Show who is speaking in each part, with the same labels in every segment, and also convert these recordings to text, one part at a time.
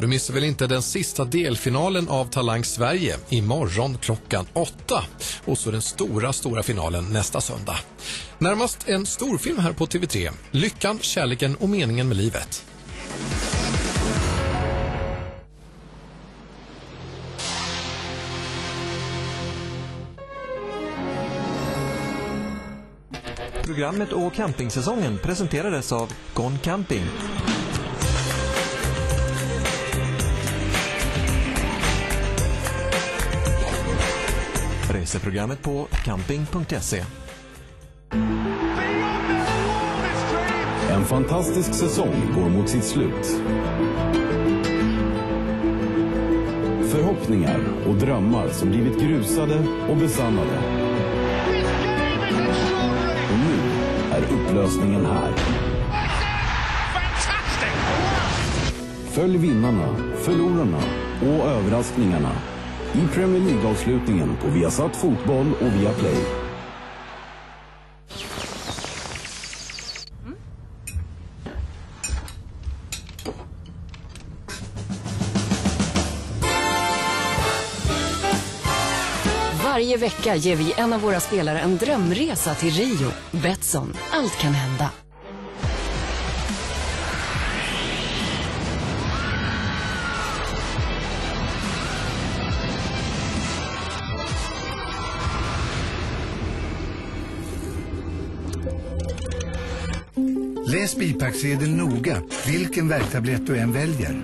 Speaker 1: du missar väl inte den sista delfinalen av Talang Sverige imorgon klockan åtta. Och så den stora, stora finalen nästa söndag. Närmast en storfilm här på TV3. Lyckan, kärleken och meningen med livet.
Speaker 2: Programmet och campingsäsongen presenterades av Gone Camping. Reseprogrammet på camping.se.
Speaker 3: En fantastisk säsong går mot sitt slut. Förhoppningar och drömmar som blivit grusade och besannade. Och nu är upplösningen här. Följ vinnarna, förlorarna och överraskningarna i Premier League-avslutningen på Viasat Fotboll och Viaplay.
Speaker 4: Varje vecka ger vi en av våra spelare en drömresa till Rio. Betsson, allt kan hända.
Speaker 5: Läs bipacksedeln noga, vilken värktablett du än väljer.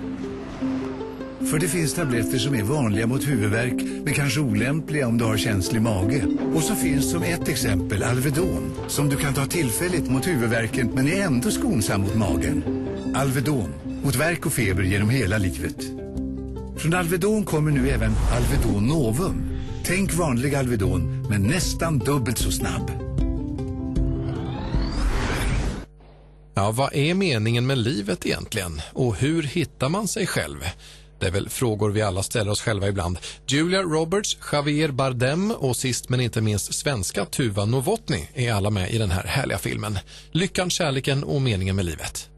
Speaker 5: För det finns tabletter som är vanliga mot huvudvärk men kanske olämpliga om du har känslig mage. Och så finns som ett exempel Alvedon som du kan ta tillfälligt mot huvudvärken men är ändå skonsam mot magen. Alvedon, mot värk och feber genom hela livet. Från Alvedon kommer nu även Alvedon Novum. Tänk vanlig Alvedon men nästan dubbelt så snabb.
Speaker 1: Ja, vad är meningen med livet egentligen? Och hur hittar man sig själv? Det är väl frågor vi alla ställer oss själva ibland. Julia Roberts, Javier Bardem och sist men inte minst svenska Tuva Novotny är alla med i den här härliga filmen. Lyckan, kärleken och meningen med livet.